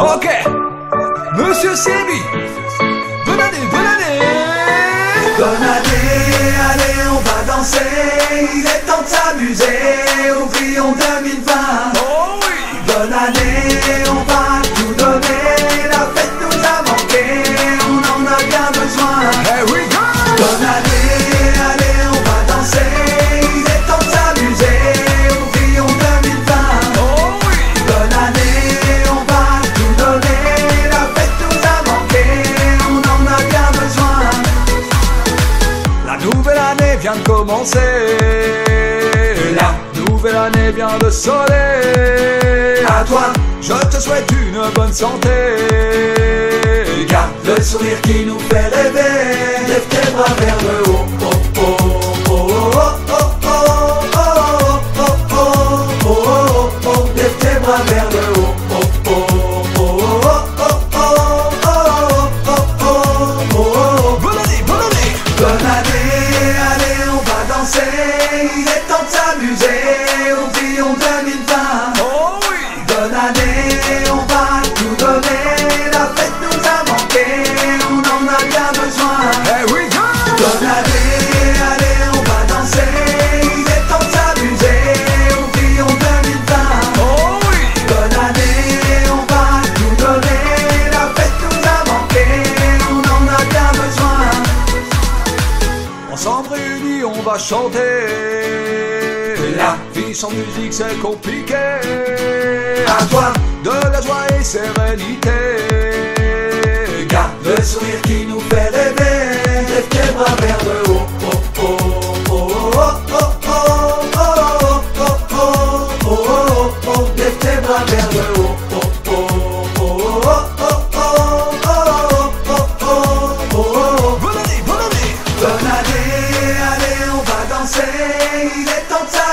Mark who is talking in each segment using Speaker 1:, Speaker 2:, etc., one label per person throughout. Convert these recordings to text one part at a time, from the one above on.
Speaker 1: Ok, Monsieur Sébi, bonne année, bonne année.
Speaker 2: Bonne année, allez, on va danser. Il est temps de s'amuser. Oublions 2020.
Speaker 1: Oh oui,
Speaker 2: Bonne année, on va
Speaker 1: vient de commencer. La nouvelle année vient de sonner.
Speaker 2: À toi,
Speaker 1: Je te souhaite une bonne santé.
Speaker 2: garde le sourire qui nous fait rêver. Lève tes bras vers le haut. Oh, oh, oh, oh, oh, oh, oh, oh, oh, oh, oh, oh. Lève tes bras vers le haut. Oh,
Speaker 1: ensemble réunis, on va chanter. La vie sans musique, c'est compliqué.
Speaker 2: À toi,
Speaker 1: De la joie et sérénité.
Speaker 2: garde le sourire qui nous fait rêver. Lève tes bras vers.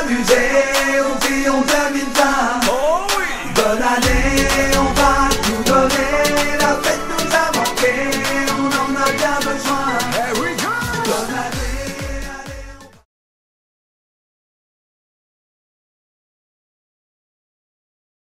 Speaker 2: you.